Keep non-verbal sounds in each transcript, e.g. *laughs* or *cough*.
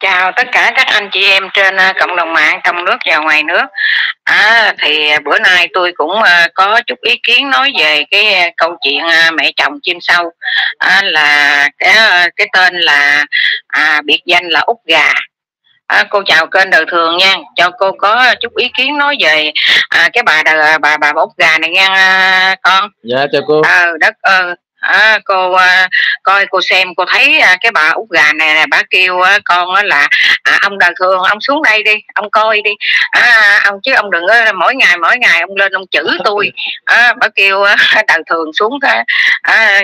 chào tất cả các anh chị em trên uh, cộng đồng mạng trong nước và ngoài nước. À, thì bữa nay tôi cũng uh, có chút ý kiến nói về cái uh, câu chuyện mẹ chồng chim sâu. À, là cái cái tên là à, biệt danh là út gà. À, cô chào kênh đời thường nha. Cho cô có chút ý kiến nói về à, cái bà đời, bà bà út gà này nha à, con. Dạ chào cô. Ờ đất ơ à, cô à, coi cô xem cô thấy à, cái bà út gà này là bà kêu à, con á là à, ông đời thường ông xuống đây đi ông coi đi. À, ông chứ ông đừng có mỗi ngày mỗi ngày ông lên ông chửi *laughs* tôi. À, bà kêu à, *laughs* đời thường xuống à,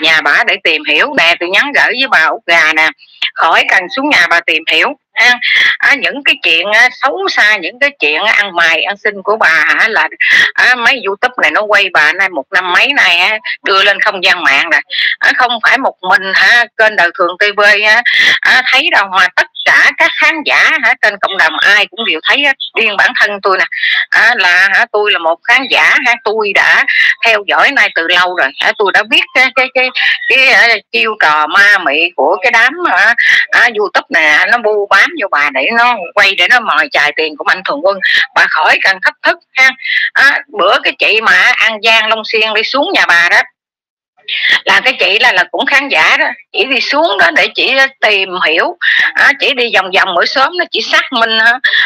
nhà bà để tìm hiểu nè tôi nhắn gửi với bà út gà nè khỏi cần xuống nhà bà tìm hiểu ha? À, những cái chuyện à, xấu xa những cái chuyện ăn mày ăn xin của bà hả? Là à, mấy youtube này nó quay bà nay một năm mấy này á, đưa lên không gian mạng rồi. À, không phải một mình hả? Kênh đời thường tv á, à, thấy đâu mà tất cả các khán giả hả trên cộng đồng ai cũng đều thấy riêng bản thân tôi nè. À, là hả tôi là một khán giả hả tôi đã theo dõi nay từ lâu rồi. Hả tôi đã biết cái cái cái cái, cái chiêu trò ma mị của cái đám hả, à, youtube này nó bu bám vô bà để nó quay để nó mòi chài tiền của anh thường quân. Bà khỏi cần thách thức ha. À, bữa cái chị mà ăn gian long xuyên đi xuống nhà bà đó là cái chị là là cũng khán giả đó. Chỉ đi xuống đó để chỉ ờ, tìm hiểu. À, chỉ đi vòng vòng mỗi sớm nó chỉ xác minh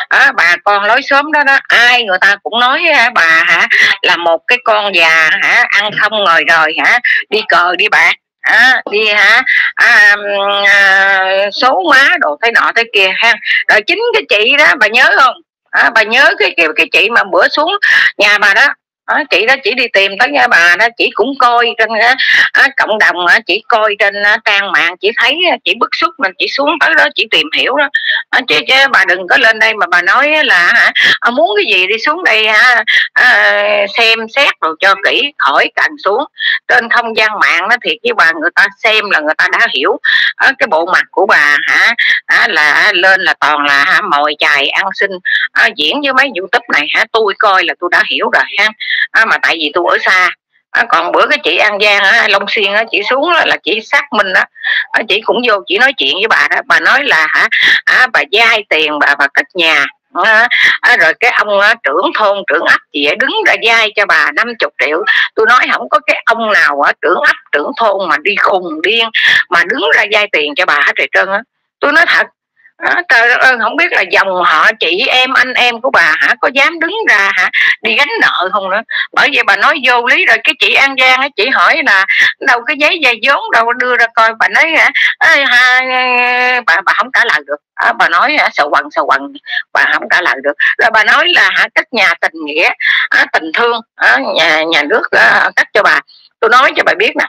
à, bà con lối sớm đó đó ai người ta cũng nói à, bà hả là một cái con già hả ăn không ngồi rồi hả đi cờ đi bạc à, đi hả à, à, số má đồ thế nọ thế kia ha. Rồi chính cái chị đó bà nhớ không? À, bà nhớ cái, cái cái chị mà bữa xuống nhà bà đó à, chị đó chỉ đi tìm tới nhà bà đó chỉ cũng coi trên à, cộng đồng à, chị coi trên à, trang mạng chỉ thấy chỉ bức xúc mình chỉ xuống tới đó chỉ tìm hiểu đó. À, chứ, chứ bà đừng có lên đây mà bà nói là à, muốn cái gì đi xuống đây à, à, xem xét rồi cho kỹ khỏi cần xuống. Trên không gian mạng đó thì với bà người ta xem là người ta đã hiểu à, cái bộ mặt của bà hả à, là lên là toàn là hả mồi chài ăn xin à, diễn với mấy youtube này hả tôi coi là tôi đã hiểu rồi ha à, mà tại vì tôi ở xa. À, còn bữa cái chị an giang á long xuyên á chị xuống đó, là chị xác minh đó à, chị cũng vô chị nói chuyện với bà đó bà nói là hả à, bà dai tiền bà bà cất nhà. À, à, rồi cái ông à, trưởng thôn trưởng ấp chị đứng ra dai cho bà 50 triệu. Tôi nói không có cái ông nào ở trưởng ấp trưởng thôn mà đi khùng điên mà đứng ra dai tiền cho bà hết trời trơn á. Tôi nói thật à, trời ơi không biết là dòng họ chị em anh em của bà hả? Có dám đứng ra hả? Đi gánh nợ không nữa? Bởi vậy bà nói vô lý rồi cái chị an giang á chị hỏi là đâu cái giấy vay vốn đâu đưa ra coi. Bà nói hả? À, bà bà không trả lời được. À, bà nói hả? Sầu quần sầu quần bà không trả lời được. Rồi bà nói là hả? Cách nhà tình nghĩa à, tình thương à, nhà nhà nước à, cách cho bà. Tôi nói cho bà biết nè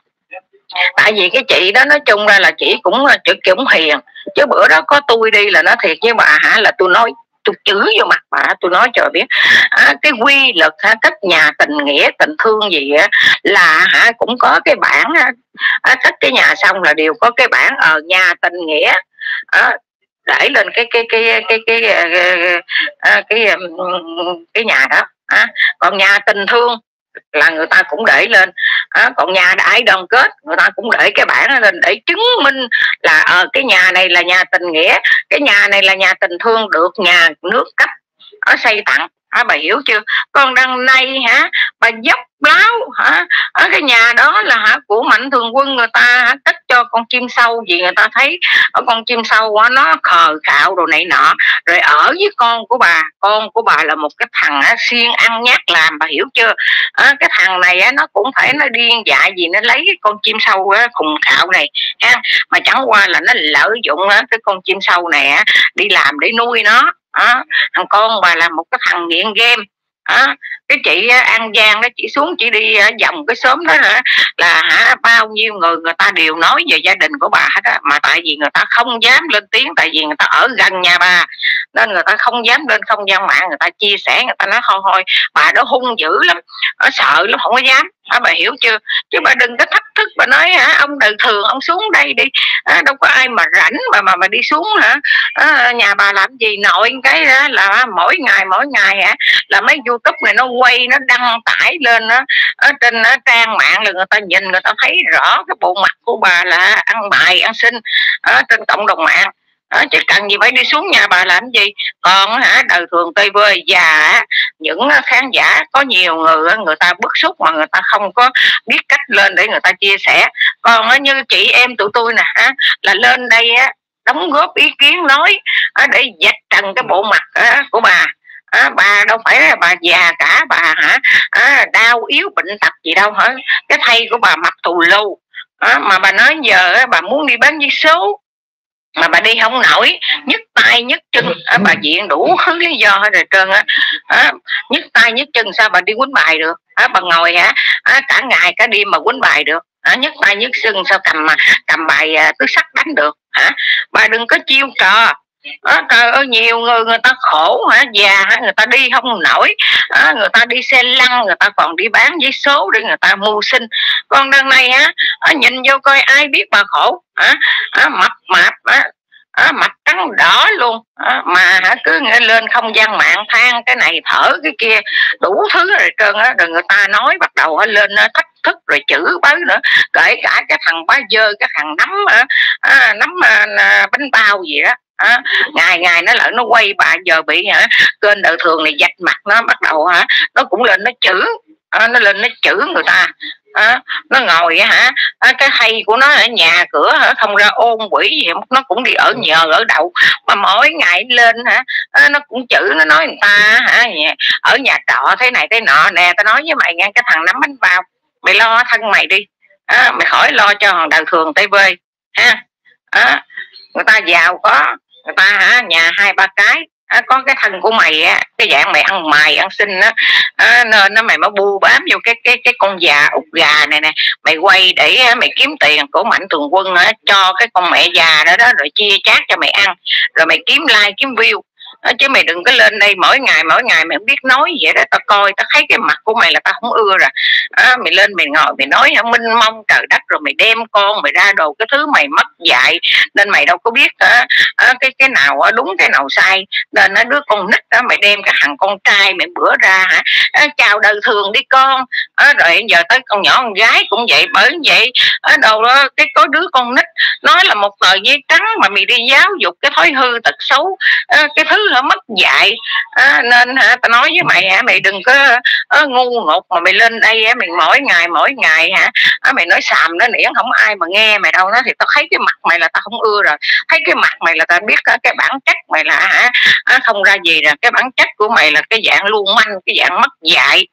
tại vì cái chị đó nói chung ra là chị cũng chữ cũng hiền. Chứ bữa đó có tôi đi là nó thiệt với bà hả là tôi nói tôi chửi vô mặt bà tôi nói cho biết. À, cái quy lực ha, cách nhà tình nghĩa tình thương gì á, là hả cũng có cái bản á, à, cách cái nhà xong là đều có cái bản ở ờ, nhà tình nghĩa. À, để lên cái cái cái cái cái ờ, cái cái, cái, cái, cái nhà đó. À, còn nhà tình thương là người ta cũng để lên à, còn nhà đại đoàn kết người ta cũng để cái bản lên để chứng minh là à, cái nhà này là nhà tình nghĩa cái nhà này là nhà tình thương được nhà nước cấp ở xây tặng. À, bà hiểu chưa? Con đằng này hả bà dốc báo hả? Ở cái nhà đó là hả của mạnh thường quân người ta hả cất cho con chim sâu vì người ta thấy. Ở con chim sâu á, nó khờ khạo đồ này nọ. Rồi ở với con của bà con của bà là một cái thằng á, siêng ăn nhát làm bà hiểu chưa? À, cái thằng này á, nó cũng phải nó điên dại gì nó lấy cái con chim sâu á, khùng khạo này ha? Mà chẳng qua là nó lợi dụng á, cái con chim sâu này á, đi làm để nuôi nó. À, thằng con bà là một cái thằng nghiện game à, cái chị ờ, an giang đó chị xuống chị đi ờ, vòng cái xóm đó hả? Là hả bao nhiêu người người ta đều nói về gia đình của bà hết á. Mà tại vì người ta không dám lên tiếng tại vì người ta ở gần nhà bà. Nên người ta không dám lên không gian mạng người ta chia sẻ người ta nói thôi thôi bà đó hung dữ lắm nó sợ lắm không có dám à, bà hiểu chưa? Chứ bà đừng có thách thức bà nói hả ông đời thường ông xuống đây đi. À, đâu có ai mà rảnh mà mà mà đi xuống hả à, nhà bà làm gì nội cái đó là mỗi ngày mỗi ngày hả là mấy youtube này nó quay nó đăng tải lên đó, ở trên đó, trang mạng là người ta nhìn người ta thấy rõ cái bộ mặt của bà là ăn bài ăn xin ở trên cộng đồng mạng à, chứ cần gì phải đi xuống nhà bà làm gì? Còn hả đời thường tây vơi già những khán giả có nhiều người người ta bức xúc mà người ta không có biết cách lên để người ta chia sẻ. Còn như chị em tụi tôi nè là lên đây đóng góp ý kiến nói để dạch trần cái bộ mặt của bà. À, bà đâu phải là bà già cả bà hả à, đau yếu bệnh tật gì đâu hả cái thay của bà mặc thù lưu à, mà bà nói giờ bà muốn đi bán giấy số mà bà đi không nổi nhức tay nhức chân à, bà diện đủ *laughs* lý do hết rồi trơn á. À, nhức tay nhức chân sao bà đi quýnh bài được? À, bà ngồi hả? À, cả ngày cả đêm mà quýnh bài được. À, nhức tay nhức chân sao cầm mà cầm bài à, tứ sắc đánh được? Hả? Bà đừng có chiêu trò à, trời ơi nhiều người người ta khổ hả? Già hả? Người ta đi không nổi. À, người ta đi xe lăn người ta còn đi bán giấy số để người ta mưu sinh. Còn đằng này á à, nhìn vô coi ai biết bà khổ. Hả à, mập mạp á à, mặt trắng đỏ luôn. À, mà hả cứ lên không gian mạng than cái này thở cái kia đủ thứ rồi trơn á. Rồi người ta nói bắt đầu lên thách thức rồi chữ bới nữa. Kể cả cái thằng bá dơ cái thằng nắm à, nắm à, bánh bao gì đó à, ngày ngày nó lỡ nó quay bà giờ bị hả? Kênh đời thường này dạch mặt nó bắt đầu hả? Nó cũng lên nó chữ à, nó lên nó chữ người ta à, nó ngồi hả? À, cái hay của nó ở nhà cửa hả? Không ra ôn quỷ gì nó cũng đi ở nhờ ở đậu. Mà mỗi ngày lên hả? À, nó cũng chữ nó nói người ta hả? Ở nhà trọ thế này thế nọ nè tao nói với mày nghe cái thằng nắm bánh vào mày lo thân mày đi à, mày khỏi lo cho thằng đời thường tây vơi ha? À, người ta giàu có người ta hả? Nhà hai ba cái. À, có cái thân của mày á cái dạng mày ăn mày ăn xin á. À, nên nó mày mới bu bám vô cái cái cái con già út gà này nè. Mày quay để mày kiếm tiền của mạnh thường quân á cho cái con mẹ già đó đó rồi chia chác cho mày ăn. Rồi mày kiếm like kiếm view à, chứ mày đừng có lên đây mỗi ngày mỗi ngày mày không biết nói vậy đó tao coi tao thấy cái mặt của mày là tao không ưa rồi. À, mày lên mày ngồi mày nói hả minh mong trời đất rồi mày đem con mày ra đồ cái thứ mày mất dạy. Nên mày đâu có biết á à, cái cái nào đúng cái nào sai. Nên nó đứa con nít đó mày đem cái thằng con trai mày bữa ra hả? À, chào đời thường đi con. À, rồi giờ tới con nhỏ con gái cũng vậy bởi vậy ở đâu đó cái có đứa con nít nói là một tờ giấy trắng mà mày đi giáo dục cái thói hư tật xấu. À, cái thứ nó mất dạy. À, nên hả? Tao nói với mày hả? Mày đừng có à, ngu ngột mà mày lên đây hả? Mày mỗi ngày mỗi ngày hả? À, mày nói xàm nó niễn không ai mà nghe mày đâu đó. Thì tao thấy cái mặt mày là tao không ưa rồi. Thấy cái mặt mày là tao biết ờ, cái bản chất mày là hả? À, không ra gì rồi. Cái bản chất của mày là cái dạng lưu manh cái dạng mất dạy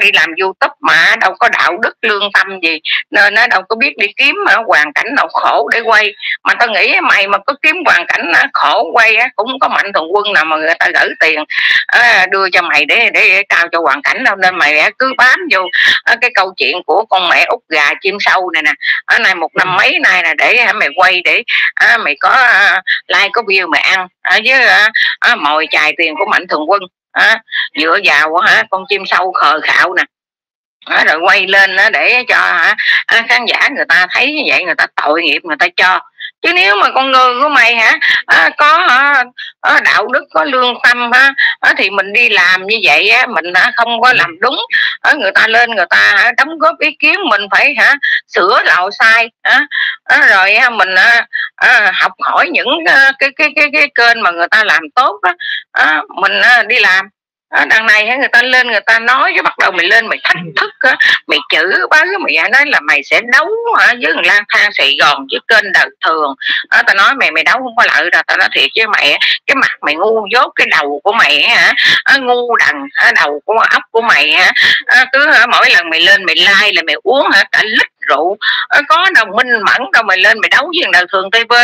đi làm youtube mà đâu có đạo đức lương tâm gì. Nên nó đâu có biết đi kiếm mà hoàn cảnh nào khổ để quay. Mà tao nghĩ mày mà có kiếm hoàn cảnh khổ quay cũng có mạnh thường quân nào mà người ta gửi tiền. Đưa cho mày để để cao cho hoàn cảnh đâu. Nên mày cứ bám vô cái câu chuyện của con mẹ út gà chim sâu này nè. Ở này một năm mấy nay là để mày quay để mày có like có view mày ăn. Với mồi chài tiền của mạnh thường quân à, dựa vào hả? Con chim sâu khờ khạo nè. À, rồi quay lên đó để cho hả? Khán giả người ta thấy như vậy người ta tội nghiệp người ta cho. Chứ nếu mà con người của mày hả? À, có hả, đạo đức có lương tâm ha à, thì mình đi làm như vậy á, mình đã không có làm đúng. À, người ta lên người ta hả, đóng góp ý kiến mình phải hả? Sửa lậu sai hả? À, rồi á, mình à, à, học hỏi những à, cái, cái cái cái kênh mà người ta làm tốt đó à, mình à, đi làm à, đằng này người ta lên người ta nói cái bắt đầu mày lên mày thách thức á mày chữ bá mày nói là mày sẽ đấu hả với thằng lang thang sài gòn chứ kênh đời thường. À, tao nói mày mày đấu không có lợi rồi tao nói thiệt với mày cái mặt mày ngu dốt cái đầu của mày hả à, ngu đằng à, đầu của ốc của mày hả à, cứ hả, mỗi lần mày lên mày like là mày uống hả cả lít rượu à, có đâu minh mẫn đâu mày lên mày đấu với thằng đời thường tv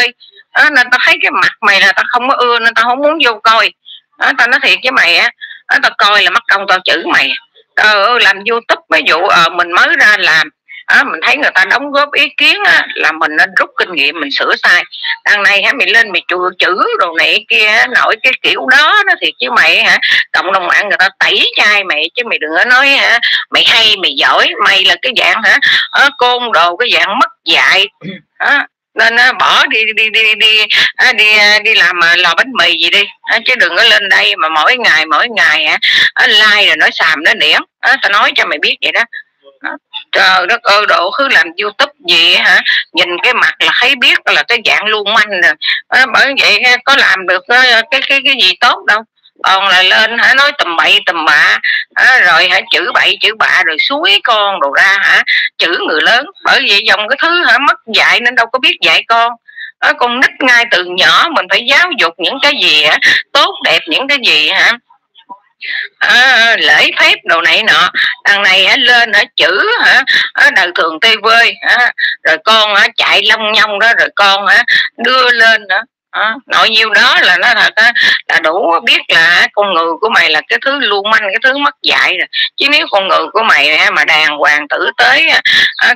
à, nên tao thấy cái mặt mày là tao không có ưa nên tao không muốn vô coi. À, tao nói thiệt với mày á nói tao coi là mất công tao chữ mày. Ờ làm youtube ví dụ à, mình mới ra làm. À, mình thấy người ta đóng góp ý kiến á, là mình nên rút kinh nghiệm mình sửa sai. Đằng này hả mày lên mày chùa chữ đồ này kia nổi cái kiểu đó nó thiệt chứ mày hả. Cộng đồng mạng người ta tẩy chai mày chứ mày đừng có nói hả mày hay mày giỏi. Mày là cái dạng hả à, côn đồ cái dạng mất dạy. À, nên á, bỏ đi đi đi đi đi đi đi làm à, lò bánh mì gì đi chứ đừng có lên đây mà mỗi ngày mỗi ngày á like rồi nói xàm nó điển tao nói cho mày biết vậy đó. Trời đất ơi độ cứ làm youtube gì hả? Nhìn cái mặt là thấy biết là cái dạng lưu manh rồi. À, bởi vậy có làm được cái cái cái gì tốt đâu con lại lên hả nói tầm bậy tầm bạ hả, rồi hả chữ bậy chữ bạ rồi suối con đồ ra hả chữ người lớn bởi vì dòng cái thứ hả mất dạy nên đâu có biết dạy con. À, con nít ngay từ nhỏ mình phải giáo dục những cái gì hả tốt đẹp những cái gì hả. À, lễ phép đồ này nọ đằng này hả lên hả chữ hả ở đời thường tv hả rồi con hả chạy long nhông đó rồi con hả đưa lên nữa à, nội nhiêu đó là nó thật á, là đủ biết là con người của mày là cái thứ lưu manh cái thứ mất dạy rồi. Chứ nếu con người của mày mà đàng hoàng tử tế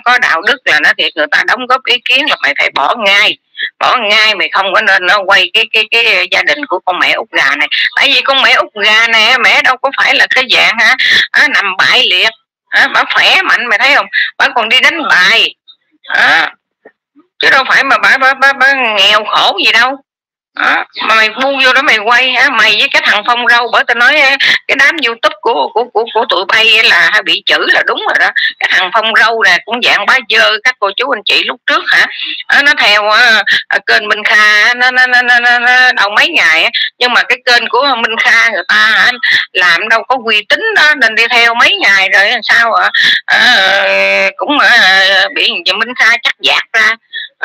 có đạo đức là nó thiệt người ta đóng góp ý kiến là mày phải bỏ ngay. Bỏ ngay mày không có nên nó quay cái cái cái gia đình của con mẹ út gà này. Tại vì con mẹ út gà này mẹ đâu có phải là cái dạng hả à, nằm bại liệt à, bà khỏe mạnh mày thấy không? Bà còn đi đánh bài à, chứ đâu phải mà bà, bà, bà, bà nghèo khổ gì đâu. À, mà mày bu vô đó mày quay hả? Mày với cái thằng phong râu bởi tao nói cái đám youtube của của của của tụi bay là bị chữ là đúng rồi đó. Cái thằng phong râu nè cũng dạng bá dơ các cô chú anh chị lúc trước hả? Nó theo ờ, ờ, kênh minh kha nó, nó, nó, nó, nó, nó đầu mấy ngày nhưng mà cái kênh của minh kha người ta hả làm đâu có uy tín đó nên đi theo mấy ngày rồi sao ạ? À, cũng à, bị minh kha chắc dạt ra.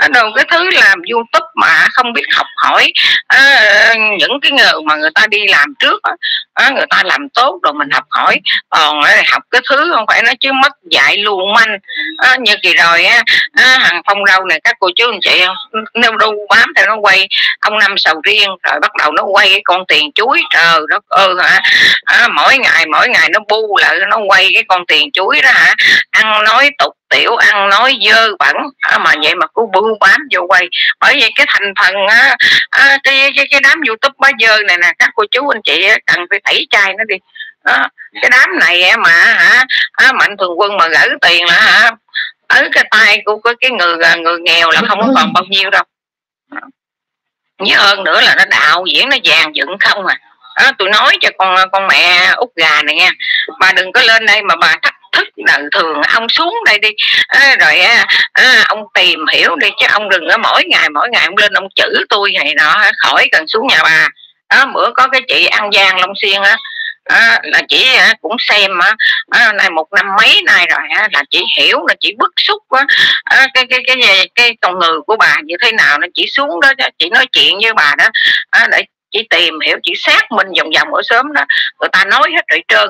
Đâu cái thứ làm youtube mà không biết học hỏi à, những cái người mà người ta đi làm trước à, người ta làm tốt rồi mình học hỏi. Còn à, học cái thứ không phải nó chứ mất dạy luôn manh. À, như kỳ rồi á à, hàng phong rau này các cô chú anh chị nếu đu bám thì nó quay ông năm sầu riêng rồi bắt đầu nó quay cái con tiền chuối trời đất ơi hả? À, mỗi ngày mỗi ngày nó bu lại nó quay cái con tiền chuối đó hả? Ăn nói tục tiểu ăn nói dơ bẩn. À, mà vậy mà cứ bưu bám vô quay. Bởi vì cái thành phần á, à, cái, cái cái đám youtube bá dơ này nè các cô chú anh chị cần phải tẩy chai nó đi. Đó. cái đám này mà hả à, mạnh thường quân mà gửi tiền là hả ở cái tay của cái, cái người à, người nghèo là không có còn bao nhiêu đâu. Nhớ hơn nữa là nó đạo diễn nó vàng dựng không à. Đó, tôi nói cho con à, con mẹ út gà này nha bà đừng có lên đây mà bà thách thức đời thường ông xuống đây đi. À, rồi à, ông tìm hiểu đi chứ ông đừng có mỗi ngày mỗi ngày ông lên ông chữ tôi này nọ à, khỏi cần xuống nhà bà. Đó bữa có cái chị ăn gian long xuyên á à, là chị à, cũng xem à, à, này một năm mấy nay rồi à, là chị hiểu là chị bức xúc à, à, cái cái cái cái cái con người của bà như thế nào nó chỉ xuống đó chị nói chuyện với bà đó. À, để chị tìm hiểu chị xác minh vòng vòng ở sớm đó. Người ta nói hết rồi trơn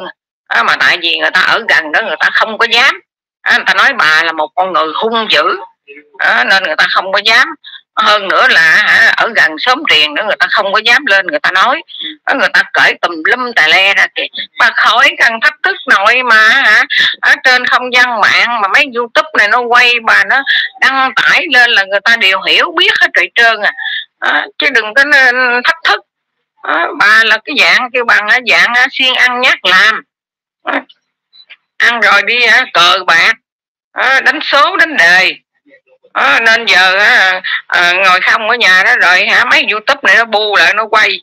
à, mà tại vì người ta ở gần đó người ta không có dám. À, người ta nói bà là một con người hung dữ. À, nên người ta không có dám. Hơn nữa là à, ở gần xóm riền nữa người ta không có dám lên người ta nói. Người ta cởi tùm lum tà le ra kìa. Mà khỏi cần thách thức nội mà hả? Ở trên không gian mạng mà mấy youtube này nó quay bà nó đăng tải lên là người ta đều hiểu biết hết trời trơn à, à chứ đừng có nên thách thức. À, bà là cái dạng kêu bằng dạng xuyên ăn nhát làm ăn rồi đi cờ bạc. À, đánh số đánh đề. À, nên giờ à, à, ngồi không ở nhà đó rồi hả? Mấy youtube này nó bu lại nó quay.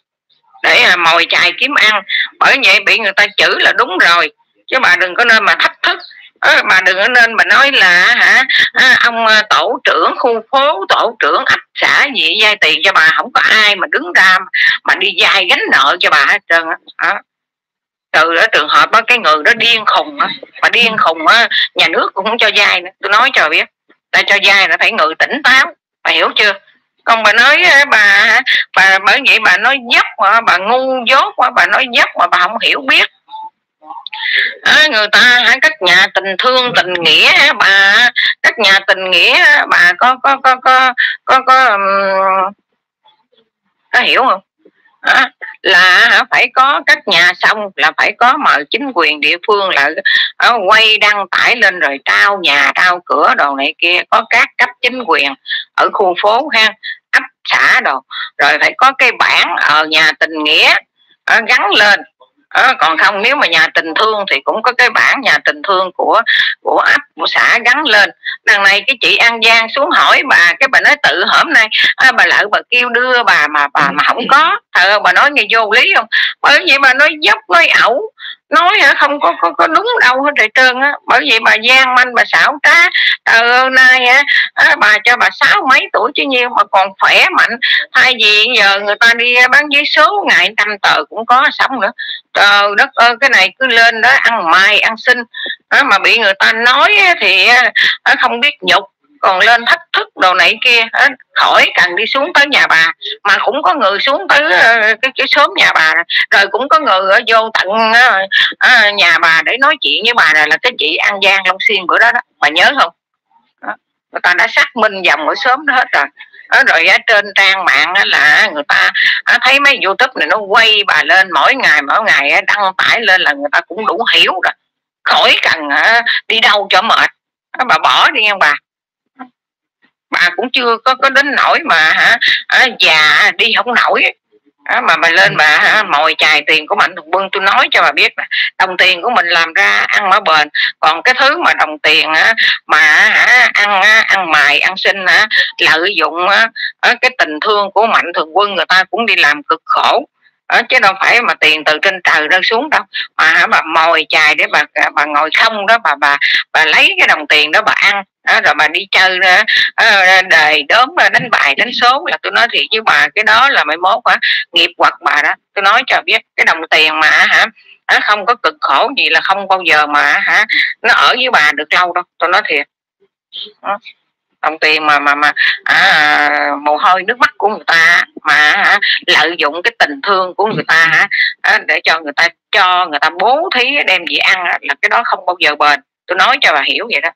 Để à, mồi chài kiếm ăn. Bởi vậy bị người ta chửi là đúng rồi. Chứ bà đừng có nên mà thách thức. À, bà đừng có nên mà nói là hả? À, ông à, tổ trưởng khu phố tổ trưởng ấp xã gì vay tiền cho bà. Không có ai mà đứng ra mà đi vay gánh nợ cho bà hết trơn á từ đó trường hợp đó cái người đó điên khùng á mà điên khùng á nhà nước cũng không cho dai nữa. Tôi nói cho biết ta cho dai là phải người tỉnh táo. Bà hiểu chưa? Còn bà nói bà bà bởi vậy bà nói dốc mà bà ngu dốt quá bà nói dốc mà bà không hiểu biết. À, người ta các nhà tình thương tình nghĩa bà các nhà tình nghĩa bà có có có có có có, có, có hiểu không? Là phải có các nhà xong, là phải có mời chính quyền địa phương là ờ, quay đăng tải lên rồi trao nhà, trao cửa đồ này kia. Có các cấp chính quyền ở khu phố ha, ấp xã đồ. Rồi phải có cái bản ở ờ, nhà tình nghĩa ờ, gắn lên à, còn không nếu mà nhà tình thương thì cũng có cái bản nhà tình thương của của ấp của xã gắn lên. Đằng này cái chị an giang xuống hỏi bà cái bà nói tự hôm nay à, bà lỡ bà kêu đưa bà mà bà mà không có. Thờ bà nói nghe vô lý không? Bởi vậy bà nói dốc nói ẩu nói hả? Không có có, có đúng đâu hết trời trơn á. Bởi vì bà gian manh bà xảo trá từ nay á bà cho bà sáu mấy tuổi chứ nhiêu mà còn khỏe mạnh. Thay vì giờ người ta đi bán giấy số ngày trăm tờ cũng có sống nữa. Trời đất ơi cái này cứ lên đó ăn mai ăn xin. Mà bị người ta nói thì không biết nhục còn lên thách thức đồ này kia hết khỏi cần đi xuống tới nhà bà mà cũng có người xuống tới ờ, cái cái xóm nhà bà rồi. Cũng có người vô tận nhà bà để nói chuyện với bà là, là cái chị an giang long xuyên bữa đó đó bà nhớ không? Đó. người ta đã xác minh dòng ở xóm đó hết rồi. Đó, rồi ở trên trang mạng là người ta thấy mấy youtube này nó quay bà lên mỗi ngày mỗi ngày đăng tải lên là người ta cũng đủ hiểu rồi. Khỏi cần đi đâu cho mệt. Bà bỏ đi nha bà bà cũng chưa có có đến nổi mà hả à, già đi không nổi. À, mà mà lên bà hả, mồi chài tiền của mạnh thường quân tôi nói cho bà biết đồng tiền của mình làm ra ăn mở bền. Còn cái thứ mà đồng tiền á, mà hả, ăn ăn mài ăn xin hả, lợi dụng á, cái tình thương của mạnh thường quân người ta cũng đi làm cực khổ. Ở chứ đâu phải mà tiền từ trên trời rơi xuống đâu. Mà hả bà mồi chài để bà bà ngồi không đó bà bà bà lấy cái đồng tiền đó bà ăn đó, rồi bà đi chơi đó, đời đốm đánh bài đánh số là tôi nói thiệt với bà cái đó là mai mốt hả? Nghiệp hoặc bà đó. Tôi nói cho biết cái đồng tiền mà hả? Nó không có cực khổ gì là không bao giờ mà hả? Nó ở với bà được lâu đâu tôi nói thiệt. Đó. Đồng tiền mà mà mà à, mồ hôi nước mắt của người ta mà à, lợi dụng cái tình thương của người ta à, để cho người ta cho người ta bố thí đem gì ăn là cái đó không bao giờ bền. Tôi nói cho bà hiểu vậy đó.